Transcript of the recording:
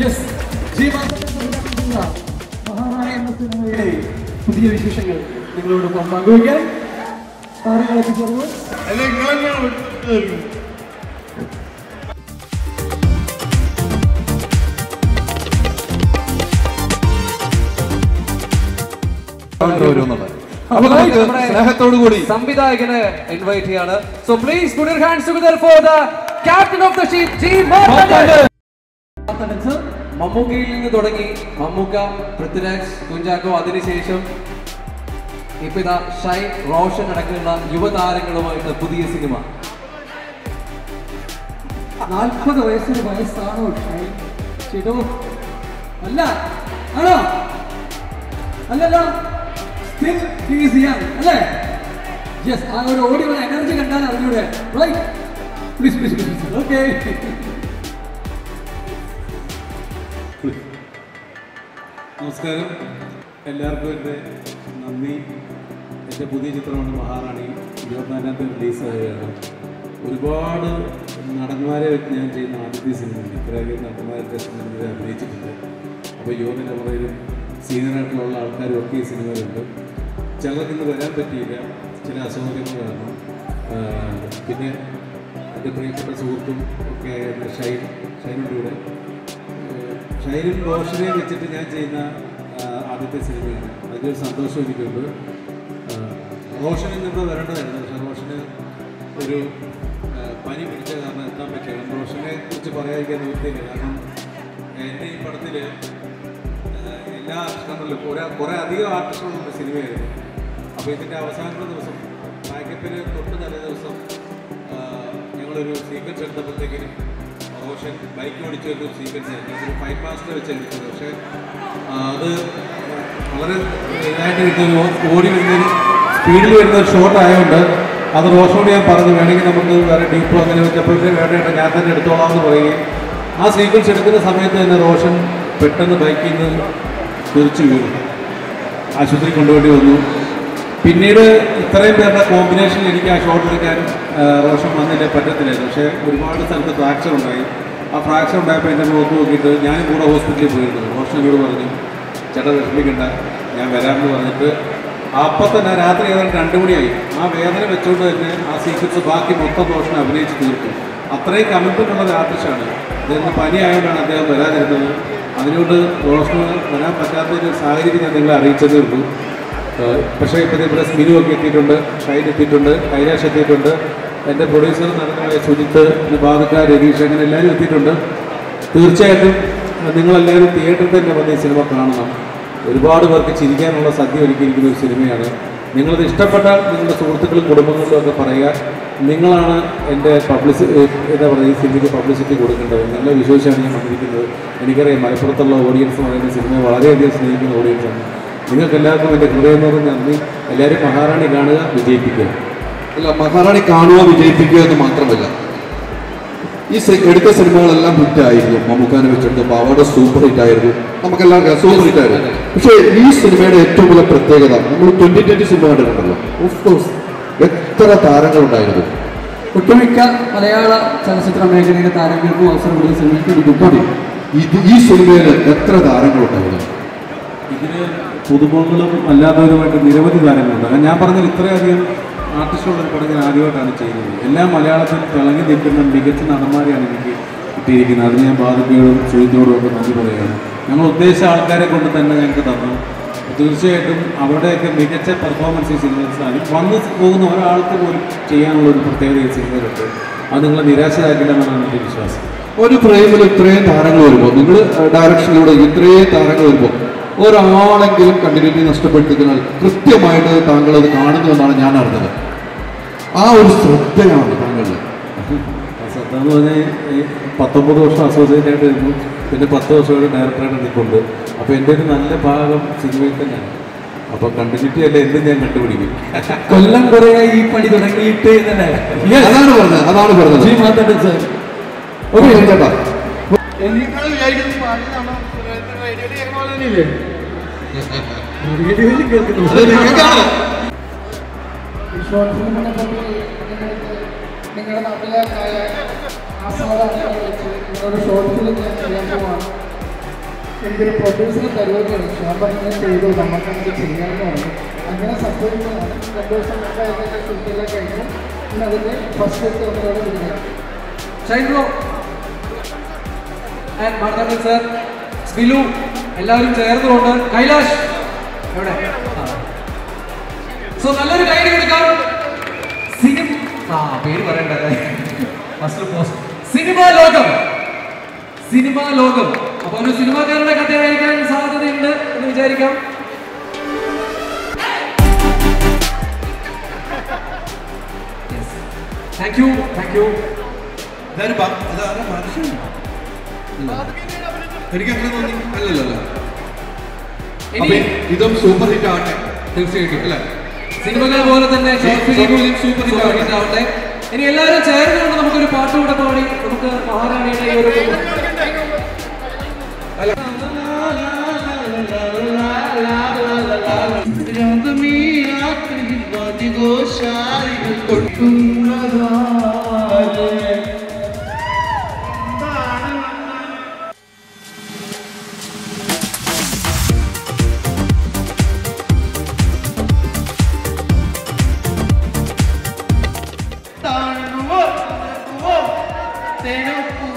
Yes മഹാറാണി എന്ന സിനിമയിലെ പുതിയ വിശേഷങ്ങൾ നിങ്ങളോടൊപ്പം പങ്കുവയ്ക്കാൻ താരങ്ങൾ എത്തിച്ചേർന്നു സംവിധായകന് ഇൻവൈറ്റ് ചെയ്യാണ്. So please put hands for the captain of the team G മമ്മൂക്കയിൽ നിന്ന് തുടങ്ങി മമ്മൂക്ക പൃഥ്വിരാജ് കുഞ്ചാക്കോ അതിനുശേഷം ഇപ്പൊ ഇതാ ഷൈ റോഷൻ അടക്കമുള്ള യുവതാരങ്ങളുമായിട്ട് പുതിയ സിനിമ. നാൽപ്പത് വയസ്സിന് വയസ്സാണോ ഷൈ ചേട്ടോ? അല്ല ആണോ? അല്ലല്ലോ. അല്ലേ? യെസ് ആ ഒരു ഓടി വന്ന എനർജി കണ്ടാൽ അറിഞ്ഞൂടെ. Right please please please okay നമസ്കാരം. എല്ലാവർക്കും എന്റെ നന്ദി. എന്റെ പുതിയ ചിത്രമാണ് മഹാറാണി. ഇരുപത്തിനാലാം തീയതി റിലീസാവുകയാണ്. ഒരുപാട് നടന്മാരെ വെച്ച് ഞാൻ ചെയ്യുന്ന ആദ്യത്തെ സിനിമയാണ്. ഇത്രയധികം നടന്മാരുടെ സിനിമയിൽ അഭിനയിച്ചിട്ടുണ്ട്. അപ്പോൾ യുവ തലമുറയിലും സീനിയറായിട്ടുള്ള ആൾക്കാരും ഒക്കെ ഈ സിനിമയിലുണ്ട്. ചിലർക്ക് ഇന്ന് വരാൻ പറ്റിയില്ല. ചില അസൗകര്യങ്ങൾ കാരണം. പിന്നെ എന്റെ പ്രിയപ്പെട്ട സുഹൃത്തും ഒക്കെ ഷൈൻ. ഷൈനിന്റെ ഷൈനും റോഷനെയും വെച്ചിട്ട് ഞാൻ ചെയ്യുന്ന ആദ്യത്തെ സിനിമയാണ്. അതിലൊരു സന്തോഷം എനിക്കുണ്ട്. റോഷൻ ഇന്നിപ്പോൾ വരേണ്ടതായിരുന്നു. പക്ഷേ റോഷന് ഒരു പനി പിടിച്ച കാരണം എത്താൻ പറ്റില്ല റോഷനെ കുറിച്ച് പറയാതിരിക്കാൻ നിവൃത്തിയില്ല. കാരണം എന്റെ ഈ പടത്തിൽ എല്ലാ ആർട്ടിസ്റ്റുകളിലും കുറേ കുറേ അധികം ആർട്ടിസ്റ്റുകളുണ്ട് സിനിമയായിരുന്നു. അപ്പോൾ ഇതിന്റെ അവസാന ദിവസം പാക്കപ്പിന് തൊട്ട് തലേ ദിവസം ഞങ്ങളൊരു സീക്വൻസ് എടുത്തപ്പോഴത്തേക്കിനും റോഷൻ ബൈക്ക് ഓടിച്ച ഒരു സീക്വൻസ് ആയിരുന്നു ഒരു മാസ്റ്റർ വെച്ച് പക്ഷേ അത് വളരെ ഇതായിട്ട് കിട്ടിയൊരു ഓടി വരുന്നൊരു സ്പീഡിൽ വരുന്ന ഒരു ഷോട്ട് ആയതുകൊണ്ട് അത് റോഷോട് ഞാൻ പറഞ്ഞു വേണമെങ്കിൽ നമുക്ക് വേറെ ഡീപ്പോ അങ്ങനെ വെച്ചപ്പോഴത്തേക്ക് വേണ്ടിയിട്ട് ഞാൻ തന്നെ എടുത്തോളാം എന്ന് പറയുകയും ആ സീക്വൻസ് എടുക്കുന്ന സമയത്ത് തന്നെ റോഷൻ പെട്ടെന്ന് ബൈക്കിൽ നിന്ന് തിരിച്ചു വീണു. ആശുപത്രി കൊണ്ടുപോയി വന്നു. പിന്നീട് ഇത്രയും പേരുടെ കോമ്പിനേഷൻ എനിക്ക് ആ ഷോട്ട് എടുക്കാൻ റോഷൻ വന്നില്ല പറ്റത്തില്ലായിരുന്നു. പക്ഷേ ഒരുപാട് സ്ഥലത്ത് ഫ്രാക്ചർ ഉണ്ടായി. ആ ഫ്രാക്ചർ ഉണ്ടായപ്പോൾ എന്റെ മുഖത്ത് നോക്കിയിട്ട് ഞാനും കൂടെ ഹോസ്പിറ്റലിൽ പോയിരുന്നു. റോഷൻ പറഞ്ഞു ചേട്ടാ വിഷമിക്കണ്ട. ഞാൻ വരാമെന്ന് പറഞ്ഞിട്ട് അപ്പം തന്നെ രാത്രി ഏതാണ്ട് രണ്ട് മണിയായി. ആ വേദന വെച്ചുകൊണ്ട് തന്നെ ആ സീക്വൻസ് ബാക്കി മൊത്തം റോഷൻ അഭിനയിച്ച് തീർത്തു. അത്രയും കമ്മിറ്റ്മെന്റ് ഉള്ള ആർട്ടിസ്റ്റാണ് അദ്ദേഹത്തിന് പനി ആയതുകൊണ്ടാണ് അദ്ദേഹം വരാതിരുന്നത്? അതിനോട് റോഷന് വരാൻ പറ്റാത്ത ഒരു സാഹചര്യം ഞാൻ നിങ്ങളെ അറിയിച്ചതേ ഉള്ളൂ. പക്ഷേ ഇപ്പോൾ ഇവിടെ സ്മിനു ഒക്കെ എത്തിയിട്ടുണ്ട് ഷൈൻ എത്തിയിട്ടുണ്ട് കൈലാഷ് എത്തിയിട്ടുണ്ട്. എന്റെ പ്രൊഡ്യൂസർ നടന്നതായ സുജിത്ത് വിഭാഗക്കാർ രതീഷ് അങ്ങനെ എല്ലാവരും എത്തിയിട്ടുണ്ട്. തീർച്ചയായിട്ടും നിങ്ങളെല്ലാവരും തിയേറ്ററിൽ തന്നെ വന്ന് ഈ സിനിമ കാണണം. ഒരുപാട് പേർക്ക് ചിരിക്കാനുള്ള സദ്യ ഒരുക്കിയിരിക്കുന്ന ഒരു സിനിമയാണ് നിങ്ങളത് ഇഷ്ടപ്പെട്ട നിങ്ങളുടെ സുഹൃത്തുക്കളും കുടുംബങ്ങളിലും ഒക്കെ പറയുക നിങ്ങളാണ് എന്റെ പബ്ലിസി എന്താ പറയുക ഈ സിനിമയ്ക്ക് പബ്ലിസിറ്റി കൊടുക്കേണ്ടത്. നിങ്ങളെ വിശ്വസിച്ചാണ് ഞാൻ വന്നിരിക്കുന്നത്. എനിക്കറിയാം മലപ്പുറത്തുള്ള ഓഡിയൻസ് എന്ന് പറയുന്ന സിനിമയെ വളരെയധികം സ്നേഹിക്കുന്ന ഓഡിയൻസാണ് നിങ്ങൾക്ക് എല്ലാവർക്കും എന്റെ ഹൃദയം നന്ദി. എല്ലാവരും മഹാറാണി കാണുക വിജയിപ്പിക്കുക. അല്ല മഹാറാണി കാണുക വിജയിപ്പിക്കുക എന്ന് മാത്രമല്ല. ഈ എടുത്ത സിനിമകളെല്ലാം ഹിറ്റായിരുന്നു. മമ്മൂക്കാനെ വെച്ചെടുത്ത അവരുടെ സൂപ്പർ ഹിറ്റ് ആയിരുന്നു നമുക്കെല്ലാം സൂപ്പർ ഹിറ്റ് ആയിരുന്നു പക്ഷേ ഈ സിനിമയുടെ ഏറ്റവും വലിയ പ്രത്യേകത നമ്മൾ ട്വന്റി ട്വന്റി സിനിമ കണ്ടിട്ടുണ്ടല്ലോ. എത്ര താരങ്ങളുണ്ടായിരുന്നു. ഒട്ടുമിക്ക മലയാള ചലച്ചിത്ര മേഖലയിലെ താരങ്ങൾക്കും അവസരം കൊടുത്ത സിനിമയ്ക്ക് ഒരു ദുഃഖം. ഇത് ഈ സിനിമയിൽ എത്ര താരങ്ങളുണ്ടായിരുന്നു. ഇതിന് പുതുമുഖങ്ങളും അല്ലാത്തവരുമായിട്ട് നിരവധി താരങ്ങളുണ്ട്. ഞാൻ പറഞ്ഞത് ഇത്രയധികം ആർട്ടിസ്റ്റുള്ള ഒരു പടം ഞാൻ ആദ്യമായിട്ടാണ് ചെയ്യുന്നത്. എല്ലാ മലയാളത്തിൽ തിളങ്ങി നിൽക്കുന്ന മികച്ച നടന്മാരെയാണ് എനിക്ക് കിട്ടിയിരിക്കുന്നത്. അതിന് ഞാൻ ബാധിക്കുകയോടും സുഹിത്തിനോടും ഒക്കെ നന്ദി പറയുകയാണ്. ഞങ്ങൾ ഉദ്ദേശിച്ച ആൾക്കാരെ കൊണ്ട് തന്നെ ഞങ്ങൾക്ക് തന്നു. തീർച്ചയായിട്ടും അവരുടെയൊക്കെ മികച്ച പെർഫോമൻസ് ഈ സിനിമയിൽ വന്ന് പോകുന്ന ഒരാൾക്ക് പോലും ചെയ്യാനുള്ള ഒരു പ്രത്യേകത ഈ സിനിമയിലുണ്ട് അത് നിങ്ങളെ നിരാശരാക്കില്ലെന്നാണ് എന്റെ വിശ്വാസം. ഒരു ഫ്രെയിമിൽ ഇത്രയും താരങ്ങൾ വരുമ്പോൾ നിങ്ങൾ ഡയറക്ഷനിലൂടെ ഇത്രയും താരങ്ങൾ വരുമ്പോൾ ഒരാളെങ്കിലും കണ്ടിന്യൂറ്റി നഷ്ടപ്പെടുത്തിക്കഴിഞ്ഞാൽ കൃത്യമായിട്ട് താങ്കൾ അത് കാണുന്നുവെന്നാണ് ഞാൻ അറിഞ്ഞത്. ആ ഒരു ശ്രദ്ധയാണ് താങ്കളിൽ ശ്രദ്ധ എന്ന് പറഞ്ഞാൽ പത്തൊമ്പത് വർഷം അസോസിയേറ്റ് ആയിട്ട് ഇരുന്നു. പിന്നെ പത്ത് വർഷം ഒരു ഡയറക്ടറായിട്ട് നിൽക്കുന്നുണ്ട് അപ്പോൾ എന്റെ ഒരു നല്ല ഭാഗം സിനിമയിൽ തന്നെയാണ്. അപ്പൊ കണ്ടിന്യൂറ്റി അല്ല എന്തും ഞാൻ കണ്ടുപിടിക്കും. കൊല്ലം കുറേ ഈ പണി തുടങ്ങിയിട്ട് എന്നല്ലേ അതാണ് പറഞ്ഞത് അതാണ് പറഞ്ഞത്. ജി മാതാടൻ സാർ ഓക്കെ ചേട്ടാ. എന്നേക്കാൾ വിചാരിക്കുന്നത് റേഡിയോയിൽ കേൾക്കണ പോലെ തന്നെയില്ലേ റേഡിയോയിൽ കേൾക്കുന്നു അത് നിങ്ങൾക്കാണ് ഷോർട്ട് ഫിലിമിനെ പറ്റി നിങ്ങളുടെ നിങ്ങളുടെ നാട്ടിലെ ആസ്വാദകരെ വിളിച്ച് നിങ്ങളുടെ ഷോർട്ട് ഫിലിം ഞാൻ ചെയ്യാൻ പോവാണ് എനിക്കൊരു പ്രൊഡ്യൂസറെ തരുവൊക്കെയാണ് ഞാൻ പറഞ്ഞത് ചെയ്തു നമുക്കത് ചെയ്യാമെന്ന് പറഞ്ഞു അങ്ങനെ സംഭവിക്കുന്നതാണ് രണ്ട് ദിവസം മുമ്പ് അതിന്റെ ഷൂട്ടിലേക്ക് കഴിഞ്ഞു പിന്നെ ഫസ്റ്റ് വിടുകയാണ് Shine bro and Marthandan sir സ്പിലു എല്ലാവരും ചേർന്നുകൊണ്ട്. കൈലാഷ് എവിടെ? സോ നല്ലൊരു കൈഡി കൊടുക്കാം. സിനിമ ആ പേര് പറയണ്ട. ഫസ്റ്റ് പോസ്റ്റ് സിനിമാ ലോകം. സിനിമാ ലോകം. അപ്പൊ ഒരു സിനിമാക്കാരുടെ കഥയായിരിക്കാൻ സാധ്യതയുണ്ട് എന്ന് വിചാരിക്കാം. താങ്ക് യു താങ്ക് യു എനിക്ക് അങ്ങനെ തോന്നി അല്ലല്ലോ ഇതും സൂപ്പർ ഹിറ്റ് ആവട്ടെ. തീർച്ചയായിട്ടും അല്ലേ? സിനിമകൾ പോലെ തന്നെ സൂപ്പർ ഹിറ്റ് ആവട്ടെ. ഇനി എല്ലാവരും ചേർന്നുകൊണ്ട് നമുക്കൊരു പാട്ട് കൂടെ പാടി. നമുക്ക് മഹാറാണിയുടെ ഈ ഒരു കൊട്ടുന്നതാരെ They don't